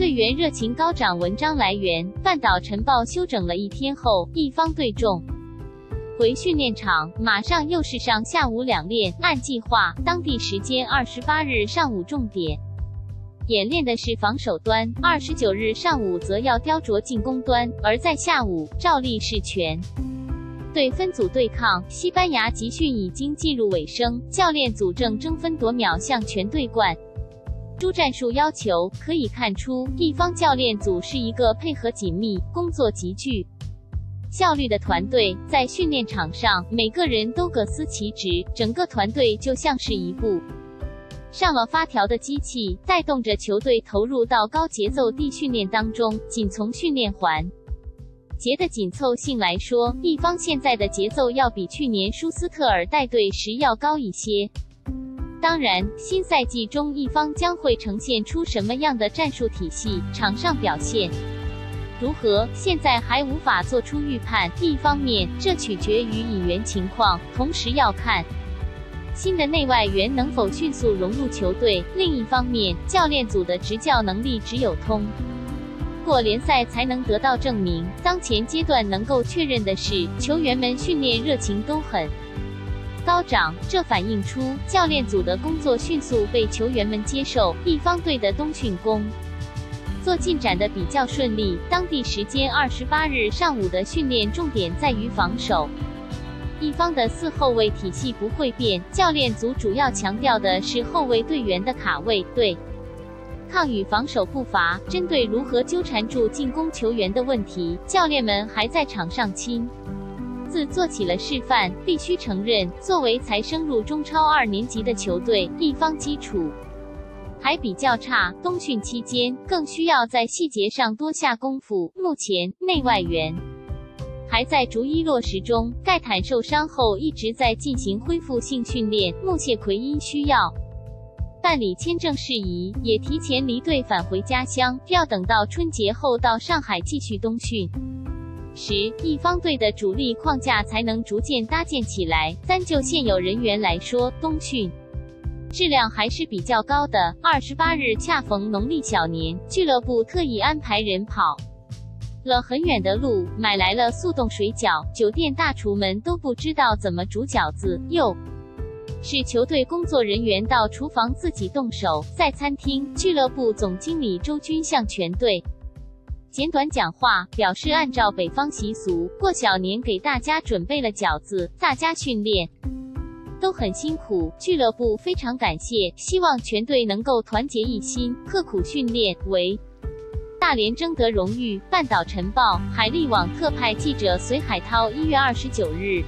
队员热情高涨。文章来源：半岛晨报。休整了一天后，一方队众回训练场，马上又是上下午两练。按计划，当地时间二十八日上午重点演练的是防守端，二十九日上午则要雕琢进攻端。而在下午，照例是全。队分组对抗，西班牙集训已经进入尾声，教练组正争分夺秒向全队灌输战术要求。可以看出，一方教练组是一个配合紧密、工作极具效率的团队。在训练场上，每个人都各司其职，整个团队就像是一部上了发条的机器，带动着球队投入到高节奏地训练当中。仅从训练环。节的紧凑性来说，一方现在的节奏要比去年舒斯特尔带队时要高一些。当然，新赛季中一方将会呈现出什么样的战术体系，场上表现如何，现在还无法做出预判。一方面，这取决于引援情况，同时要看新的内外援能否迅速融入球队；另一方面，教练组的执教能力只有通。过联赛才能得到证明。当前阶段能够确认的是，球员们训练热情都很高涨，这反映出教练组的工作迅速被球员们接受。一方队的冬训工作进展的比较顺利。当地时间二十八日上午的训练重点在于防守。一方的四后卫体系不会变，教练组主要强调的是后卫队员的卡位。对。抗与防守步伐，针对如何纠缠住进攻球员的问题，教练们还在场上亲自做起了示范。必须承认，作为才升入中超二年级的球队，一方基础还比较差，冬训期间更需要在细节上多下功夫。目前内外援还在逐一落实中，盖坦受伤后一直在进行恢复性训练，穆谢奎因需要。办理签证事宜，也提前离队返回家乡，要等到春节后到上海继续冬训时，一方队的主力框架才能逐渐搭建起来。单就现有人员来说，冬训质量还是比较高的。二十八日恰逢农历小年，俱乐部特意安排人跑了很远的路，买来了速冻水饺，酒店大厨们都不知道怎么煮饺子，又。是球队工作人员到厨房自己动手，在餐厅，俱乐部总经理周军向全队简短讲话，表示按照北方习俗，过小年给大家准备了饺子，大家训练都很辛苦，俱乐部非常感谢，希望全队能够团结一心，刻苦训练，为大连争得荣誉。半岛晨报海力网特派记者隋海涛，一月二十九日。